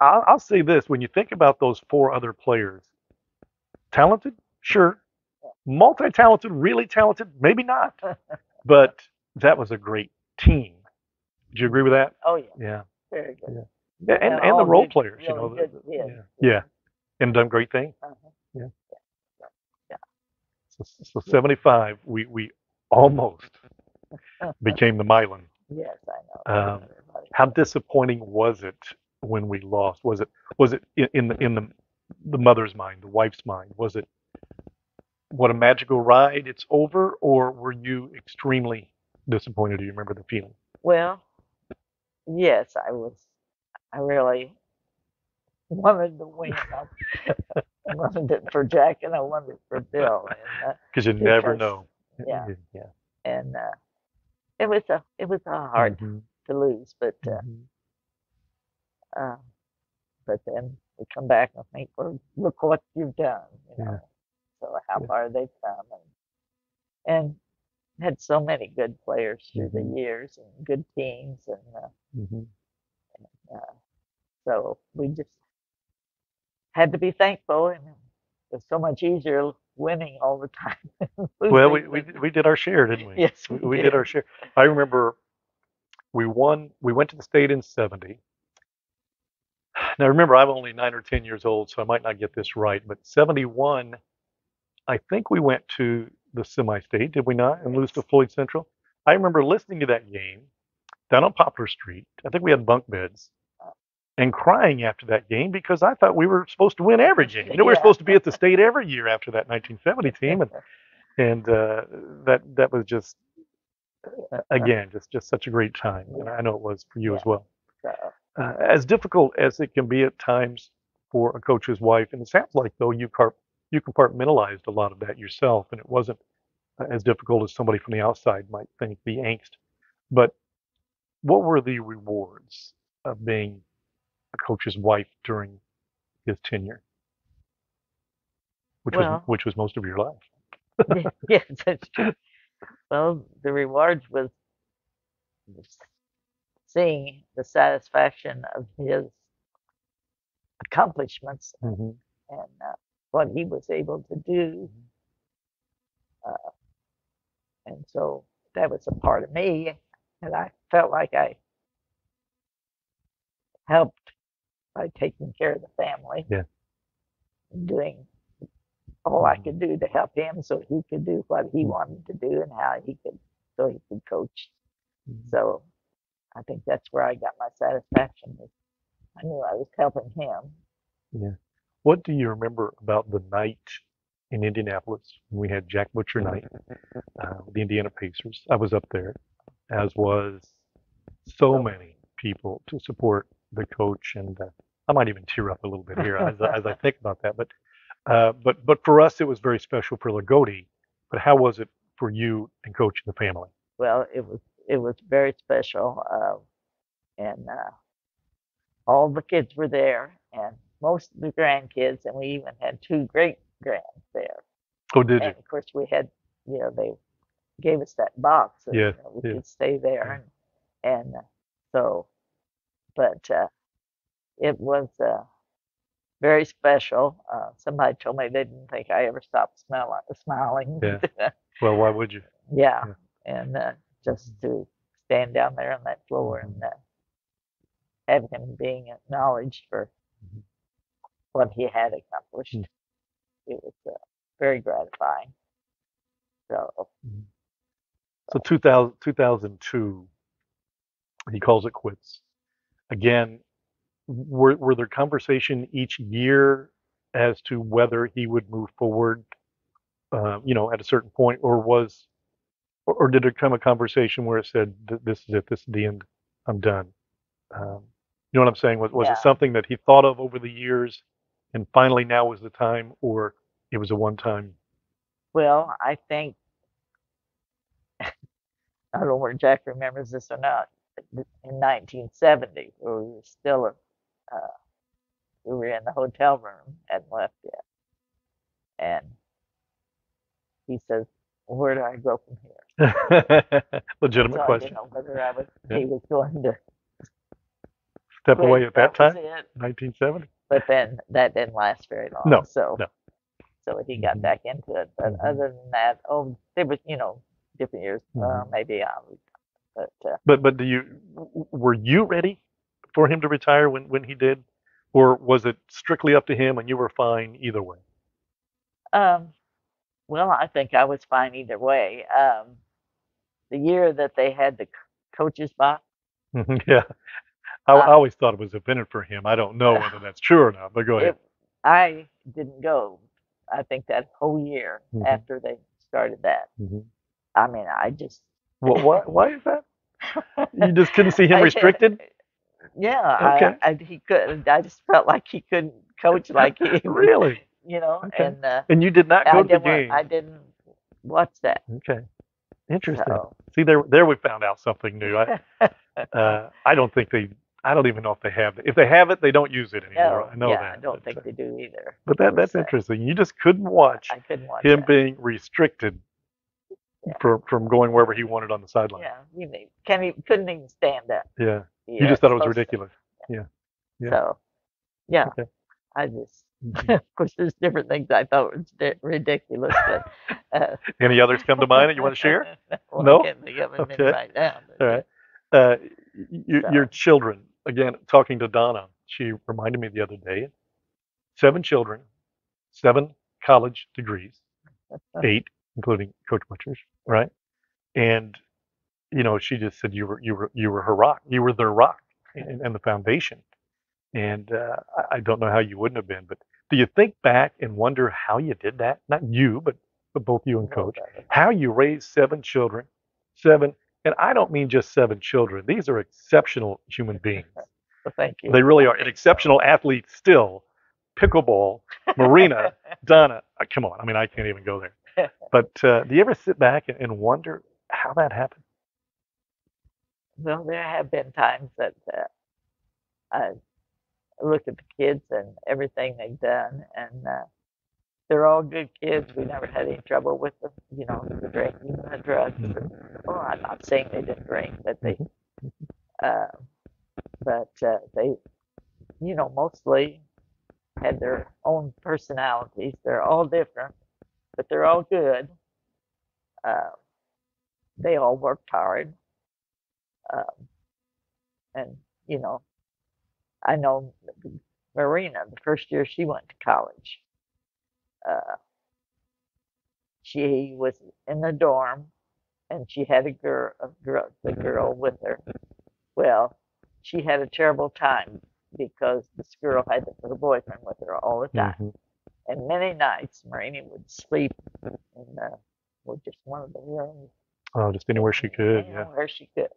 I'll, I'll say this: when you think about those four other players, talented, sure, multi-talented, really talented, maybe not, but that was a great team. Do you agree with that? oh yeah, Yeah, very good. Yeah. yeah and, And and the role did players, you know, the- the- yeah. yeah, yeah, and done great things. Uh-huh. So, so 75, we we almost became the Milan. Yes, I know. Um, How disappointing was it when we lost? Was it was it in, in the in the the mother's mind, the wife's mind? Was it what a magical ride? It's over, or were you extremely disappointed? Do you remember the feeling? Well, yes, I was. I really wanted to win. I wanted it for Jack and I wanted it for Bill, and uh, Because you never Because- know. yeah. yeah. and uh, it was a it was a hard Mhm, to lose, but uh, mhm. uh, but then we come back and think, well, look what you've done, you know. Yeah. So how Yeah. far they've come, and and had so many good players through Mhm. the years and good teams, and uh, Mhm. uh, so we just had to be thankful, and it was so much easier winning all the time. Well, we, we we did our share, didn't we? yes, we, we, we did. did our share. I remember we won. We went to the state in '70. Now remember, I'm only nine or ten years old, so I might not get this right. But '71, I think we went to the semi-state, did we not, and lose to Floyd Central. I remember listening to that game down on Poplar Street. I think we had bunk beds. And crying after that game because I thought we were supposed to win every game. You know, we were supposed to be at the state every year after that 1970 team, and and uh, that that was just uh, again just just such a great time and i know it was for you as well. Uh, as difficult as it can be at times for a coach's wife and it sounds like though you car- you compartmentalized a lot of that yourself and it wasn't uh, as difficult as somebody from the outside might think the angst. But what were the rewards of being a coach's wife during his tenure which was Well- which was most of your life yes, that's true. Well, the rewards was s- seeing the satisfaction of his accomplishments hmm and uh, what he was able to do. Mm-hmm. Uh, and so that was a part of me, and I felt like I helped by taking care of the family. Yeah. and Doing all I Mhm. could do to help him so he could do what he Mhm. wanted to do and how he could, so he could coach. Mhm. So I think that's where I got my satisfaction. I knew I was helping him. Yeah. What do you remember about the night in Indianapolis when we had Jack Butcher night, uh, the Indiana Pacers? I was up there, as was so many people to support the coach, and uh, I might even tear up a little bit here as, I- as I think about that. But uh, but but for us, it was very special for Loogootee. But how was it for you and Coach and the family? well, it was it was very special, uh, and uh, all the kids were there, and most of the grandkids, and we even had two great grands there. Oh, did you? And of course, we had you know they gave us that box, and Yeah, you know, we yeah. could stay there, and and uh, so, but uh, it was uh, very special. Uh, somebody told me they didn't think I ever stopped smiling. smiling. Yeah. Well, why would you? Yeah, Yeah. and uh, just to stand down there on that floor and uh, have him being acknowledged for Mhm. what he had accomplished, Mm. it was uh, very gratifying. So So 2000, 2002, he calls it quits. Again, were, were there conversation each year as to whether he would move forward, uh, you know, at a certain point, or was, or, or did it come a conversation where it said, "This is it. This is the end. I'm done." Um, you know what I'm saying? Was was Yeah. it something that he thought of over the years, and finally now was the time, or it was a one-time? Well, I think I don't know where Jack remembers this or not. In 1970, where we were still, uh, we were in the hotel room, hadn't left yet, and he says, "Where do I go from here?" Legitimate So I question. didn't know whether I was Yeah. he was going to Step quit, away at that time, 1970. But then that didn't last very long. No, so no. so he got Mhm. back into it. But Mhm. other than that, oh, there was you know different years. Uh, Mhm. maybe I was, but uh, But but do you were you ready for him to retire when when he did, or was it strictly up to him and you were fine either way? Um, well, I think I was fine either way. Um, the year that they had the coaches box, yeah, I, I always thought it was a invented for him. I don't know whether that's true or not, but go ahead. it, I didn't go. I think that whole year Mhm. after they started that. Mhm. I mean, I just Wh- why why is that? You just couldn't see him restricted? Yeah, Okay. I, I he could. I just felt like he couldn't coach like he Really? you know, Okay. and uh, And you did not I to the didn't game? I didn't watch that. Okay, interesting. So See, there there we found out something new. I uh, I don't think they. I don't even know if they have it. If they have it, they don't use it anymore. no, I know yeah, that. I don't but, think uh, they do either. But that that's interesting. You just couldn't watch I couldn't watch him that. being restricted. From from going wherever he wanted on the sideline. Yeah, you can't even, couldn't even stand up. Yeah. Yeah, You just thought it was ridiculous. Yeah. Yeah. So, yeah, Okay. I just, Mhm. of course, there's different things I thought was di- ridiculous, but uh, Any others come to mind that you want to share? well, No? I can't think of them Okay. right now. but, All right. Uh, y- your, your children, again, talking to Donna, she reminded me the other day seven children, seven college degrees, eight, including Coach Butcher's, right? And, you know, she just said you were, you were, you were her rock. You were their rock and, and the foundation. And uh, I- don't know how you wouldn't have been, but do you think back and wonder how you did that? Not you, but, but both you and Coach how you raised seven children, seven, and I don't mean just seven children. These are exceptional human beings. well, thank you. They really are, An exceptional athlete still. Pickleball, Marina, Donna. uh, Come on, I mean, I can't even go there. But uh, do you ever sit back and, wonder how that happened? Well, there have been times that uh, I look at the kids and everything they've done, and uh, they're all good kids. We never had any trouble with them, you know, the drinking, the drugs. Or, well, I'm not saying they didn't drink, but they, uh, but uh, they, you know, mostly had their own personalities. They're all different, but they're all good. Uh, they all worked hard. Um, and, you know, I know Marina, the first year she went to college, uh, she was in the dorm and she had a girl, a girl, the girl with her. Well, she had a terrible time because this girl had her boyfriend with her all the time. Mhm. And many nights, Marina would sleep in uh, well, just one of the rooms Oh, just anywhere she could. Yeah. anywhere she could.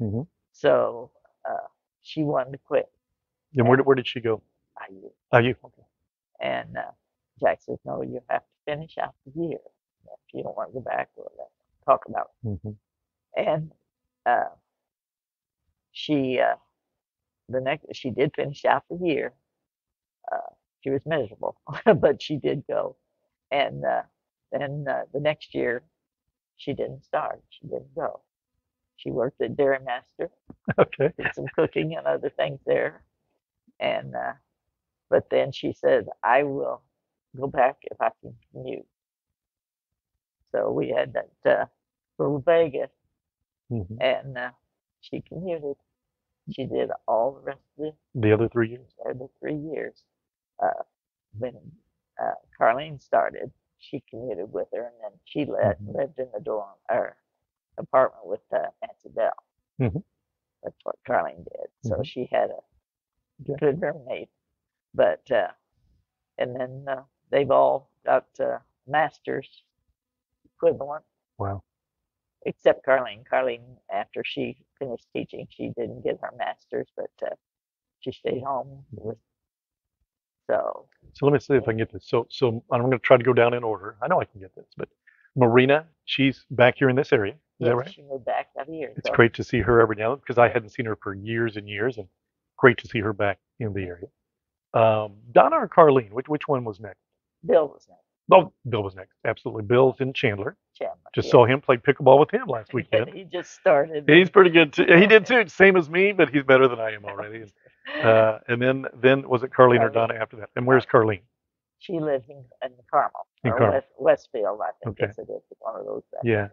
Mhm. So uh, she wanted to quit And where did where did she go? IU. You. Okay. And uh, Jack says, no, you have to finish out the year. If you don't want to go back, we'll uh, talk about hmm. And uh, she, uh, the next, she did finish out the year. She was miserable, but she did go. And uh, then uh, the next year, she didn't start. She didn't go. She worked at Dairy Master, Okay. did some cooking and other things there. And uh, but then she said, I will go back if I can commute. So we had that uh, to Vegas hmm and uh, she commuted. She did all the rest of the The other three years. The other three years. Uh, when uh, Carlene started, she commuted with her, and then she lived, Mhm. lived in the dorm or apartment with uh, Nancy Bell. Mhm. That's what Carlene did. So Mhm. she had a good roommate. But uh, and then uh, they've all got uh, masters equivalent, Wow. except Carlene. Carlene, after she finished teaching, she didn't get her master's, but uh, she stayed home with. So So let me see if I can get this. So so I'm going to try to go down in order. I know I can get this, but Marina, she's back here in this area. Is yes, that right? she moved back out here. It's so great to see her every now and because I hadn't seen her for years and years, and great to see her back in the area. Um, Donna or Carlene? Which which one was next? Bill was next. Oh, Bill was next. Absolutely. Bill's in Chandler. Chandler. Just yes. saw him play pickleball with him last weekend. he just started. He's pretty good too. He did too. Same as me, but he's better than I am already. Uh, and then then was it Carlene or Donna after that? And where's Carlene? she lives in, in Carmel In or Carmel. West, Westfield, I think Okay. yes, it is one of those. Yeah.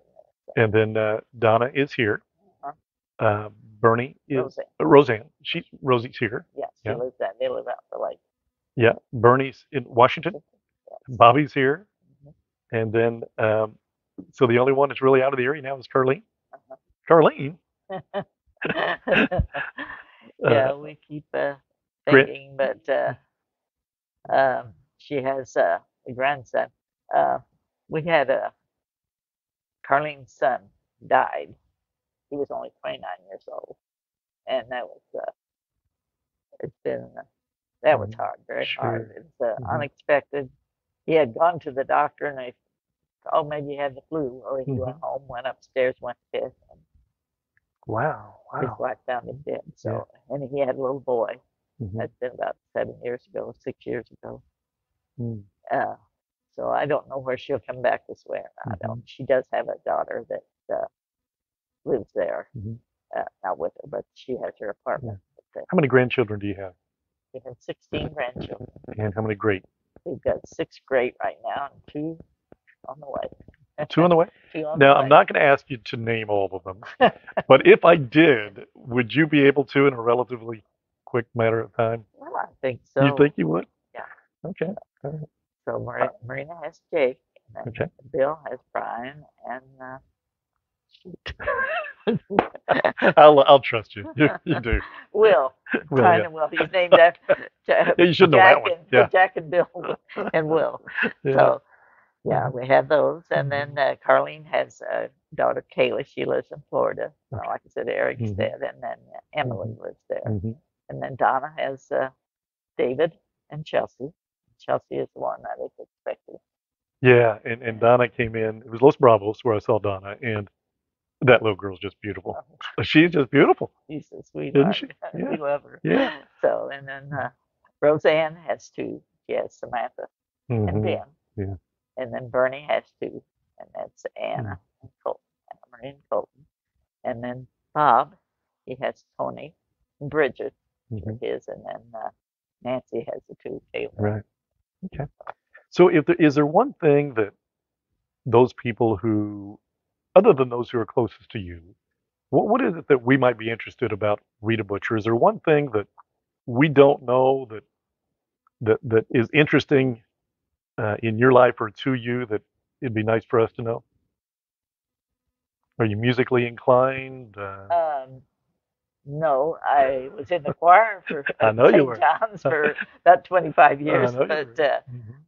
And then uh, Donna is here. Uh-huh. Uh, Bernie is Roseanne. uh, Roseanne. She Rosie's here. Yes, she Yeah. lives that. They live out the lake. Yeah. Bernie's in Washington. Bobby's here. Mhm. And then um, so the only one that's really out of the area now is Carlene. Uh-huh. Carlene. yeah, we keep uh, thinking, but uh, um, she has uh, a grandson. Uh, we had a Carlene's son died. He was only 29 years old, and that was uh, it's been uh, that was Mhm. hard, very hard. Sure. It was uh, Mhm. unexpected. He had gone to the doctor, and they oh maybe he had the flu, or he went Mhm. home, went upstairs, went to bed, and Wow. his Wow. wife found him dead. So, and he had a little boy. Mhm. That's been about seven years ago, six years ago. Mm. Uh, so I don't know where she'll come back this way or not. I don't. She does have a daughter that uh, lives there, Mhm. uh, not with her, but she has her apartment. Uh, How many grandchildren do you have? we have 16 grandchildren. And how many great? We've got six great right now and two on the way. Two on the way? Two on Now, the I'm not going to ask you to name all of them, but if I did, would you be able to in a relatively quick matter of time? Well, I think so. You think you would? Yeah. Okay. So Marina, Marina has Jake, and Okay. Bill has Brian, and uh. I'll I'll trust you. You, you do. Will. Will, kind yeah. of Will. He's named after Ja- Yeah, you should know Jack that one. And, Yeah. Jack and Bill and Will. Yeah. So, yeah, we have those. And then uh, Carlene has a daughter, Kayla. She lives in Florida. Okay. like I said, Eric's Mhm. dead. And then uh, Emily lives there. Mhm. And then Donna has uh, David and Chelsea. Chelsea is the one that is expecting. Yeah, and, and Donna came in. It was Los Bravos where I saw Donna, and that little girl's just beautiful. She's just beautiful. She's a sweetheart. she? we love her. Yeah. So, and then uh, Roseanne has two. She has Samantha and Mhm. Ben. Yeah. And then Bernie has two, and that's Anna and Colton, Anna and Colton. And then Bob, he has Tony and Bridget, Mhm. his, and then uh, Nancy has the two, Taylor Right. Okay. So, if there, is there one thing that those people who, other than those who are closest to you, what what is it that we might be interested about Rita Butcher? Is there one thing that we don't know that that that is interesting uh, in your life or to you that it'd be nice for us to know? Are you musically inclined? Uh, Um, no, I was in the choir for I know you were. John's for about 25 I years, but uh, Mhm.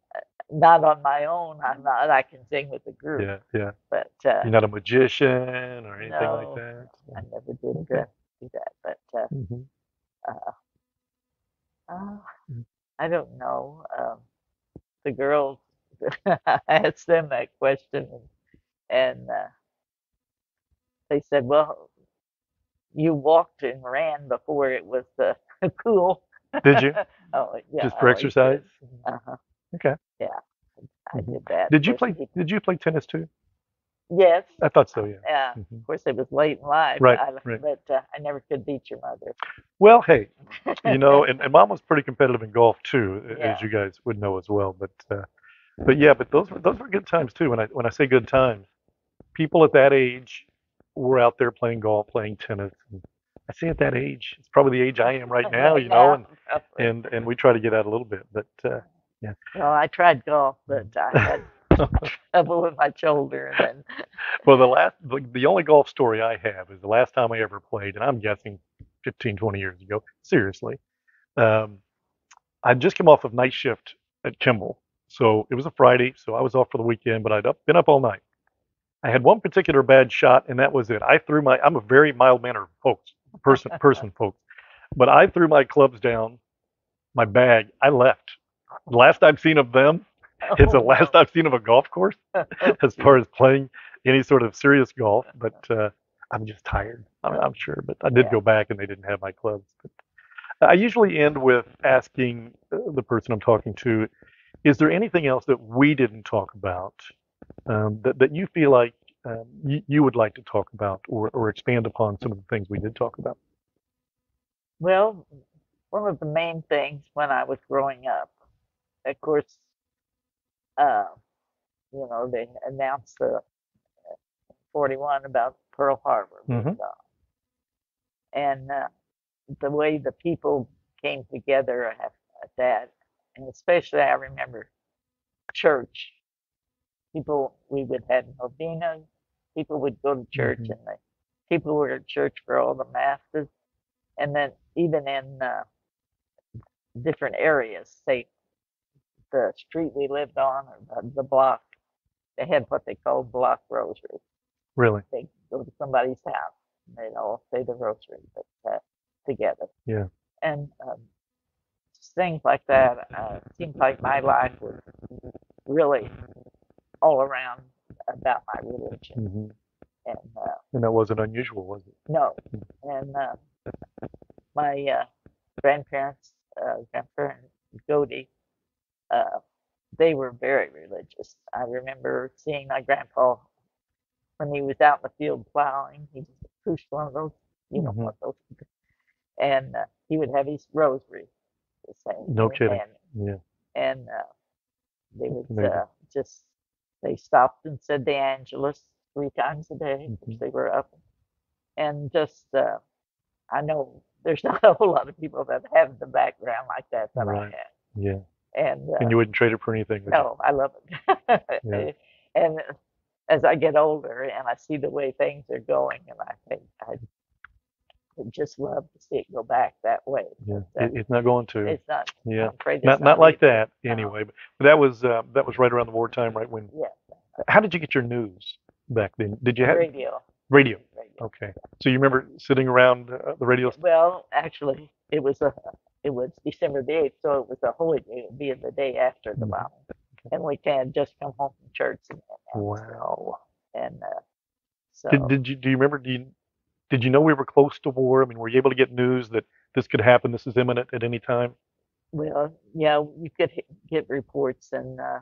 not on my own. I'm not. I can sing with the group, Yeah, yeah. but uh, You're not a magician or anything like No. that. I never did uh, do that. But uh, Mhm. uh, uh, Mm. I don't know. Um, the girls, I asked them that question, and, and uh, they said, "Well, you walked and ran before it was uh, cool." Did you? oh, yeah. Just for exercise? Uh huh. Okay. Yeah, I did that. Did you play? Did you play tennis too? Yes. I thought so. Yeah. Yeah. Mhm. Of course, it was late in life. Right, I, right. But uh, I never could beat your mother. Well, hey, you know, and, and mom was pretty competitive in golf too, Yeah. as you guys would know as well. But uh, but yeah, but those were those were good times too. When I when I say good times, people at that age were out there playing golf, playing tennis. And I say at that age, it's probably the age I am right now, you know, and and and we try to get out a little bit. But uh, Well, I tried golf, but I had trouble with my shoulder, and then well, the last the, the only golf story I have is the last time I ever played, and I'm guessing 15, 20 years ago. Seriously, um, I'd just come off of night shift at Kimball, so it was a Friday, so I was off for the weekend, but I'd up, been up all night. I had one particular bad shot, and that was it. I threw my I'm a very mild mannered folks person person folks, but I threw my clubs down, my bag. I left. Last I've seen of them it's the last I've seen of a golf course as far as playing any sort of serious golf. But uh, I'm just tired. I'm, I'm sure. But I did Yeah. go back and they didn't have my clubs. But I usually end with asking uh, the person I'm talking to, is there anything else that we didn't talk about um, that, that you feel like um, you, you would like to talk about or, or expand upon some of the things we did talk about? Well, one of the main things when I was growing up, of course, uh, you know, they announced the uh, 41 about Pearl Harbor. being Mhm. And uh, the way the people came together at, at that, and especially I remember church. People, we would have novenas, people would go to church, Mhm. and the people were at church for all the masses. And then even in uh, different areas, say the street we lived on or the, the block, they had what they called block rosaries. Really? They go to somebody's house and they'd all say the rosary but, uh, together. Yeah. And um, things like that. Uh, it seems like my life was really all around about my religion. hmm And uh, And that wasn't unusual, was it? no. And uh, my uh, grandparents, uh, grandparent uh, they were very religious. I remember seeing my grandpa when he was out in the field plowing. He just pushed one of those, you know, Mhm. what those, and uh, he would have his rosary. The same. No in kidding. hand. Yeah. And uh, they would uh, just they stopped and said the Angelus three times a day Mhm. they were up, and just uh, I know there's not a whole lot of people that have the background like that that I Right. had, Yeah. And uh, And you wouldn't trade it for anything. you? no, I love it. Yeah. and as I get older and I see the way things are going, and I think I would just love to see it go back that way. Yeah. uh, It, it's not going to. it's not. Yeah. It's Not not like that No. anyway. But, but that was uh, that was right around the wartime, right when. Yeah. How did you get your news back then? Did you have Radio. radio? radio. Okay. So you remember sitting around uh, the radio? Well, actually, it was a it was December the eighth, so it was a holy day. It would be the day after the bombing, and we had just come home from church. And, and, Wow. and uh, so Did did you do you remember? Do you, did you know we were close to war? I mean, were you able to get news that this could happen? This is imminent at any time. well, yeah, you could get reports, and uh,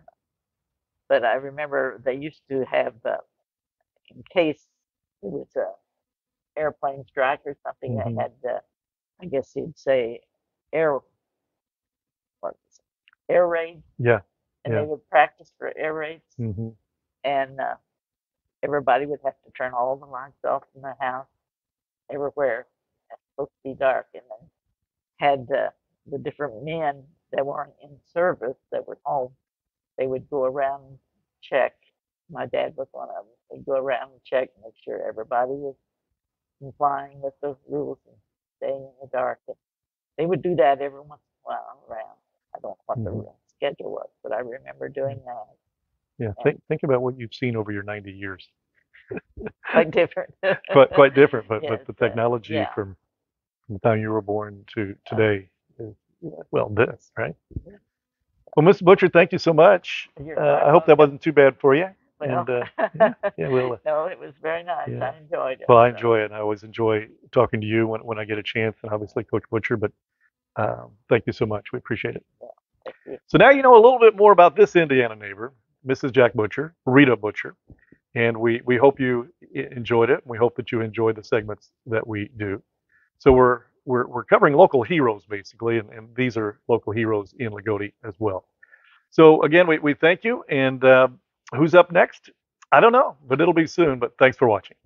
but I remember they used to have uh, in case it was a airplane strike or something. Mhm. They had, uh, I guess you'd say, air what it? air raid. Yeah. and Yeah. they would practice for air raids, hmm and uh, everybody would have to turn all the lights off in the house, everywhere. It's supposed to be dark, and then had uh, the different men that weren't in service that were home. They would go around and check. My dad was one of them. They'd go around and check, make sure everybody was complying with the rules and staying in the dark. And they would do that every once in a while around. I don't know what the mm-hmm. schedule was, but I remember doing mm-hmm. that. Yeah. Think think about what you've seen over your 90 years. Quite different. Quite quite different, but Yes, but the technology yeah. from from the time you were born to today is well this right. Yeah. Well, Mr. Butcher, thank you so much. Uh, I hope that wasn't too bad for you. Well, and, uh, yeah, yeah, we'll, uh, no, it was very nice. yeah. I enjoyed it. Well, I so, enjoy it. and I always enjoy talking to you when, when I get a chance, and obviously Coach Butcher. But um, thank you so much. We appreciate it. you. So now you know a little bit more about this Indiana neighbor, Mrs. Jack Butcher, Rita Butcher, and we we hope you enjoyed it. And we hope that you enjoy the segments that we do. So we're we're we're covering local heroes basically, and, and these are local heroes in Loogootee as well. So again, we we thank you. And uh, who's up next? I don't know, but it'll be soon. But thanks for watching.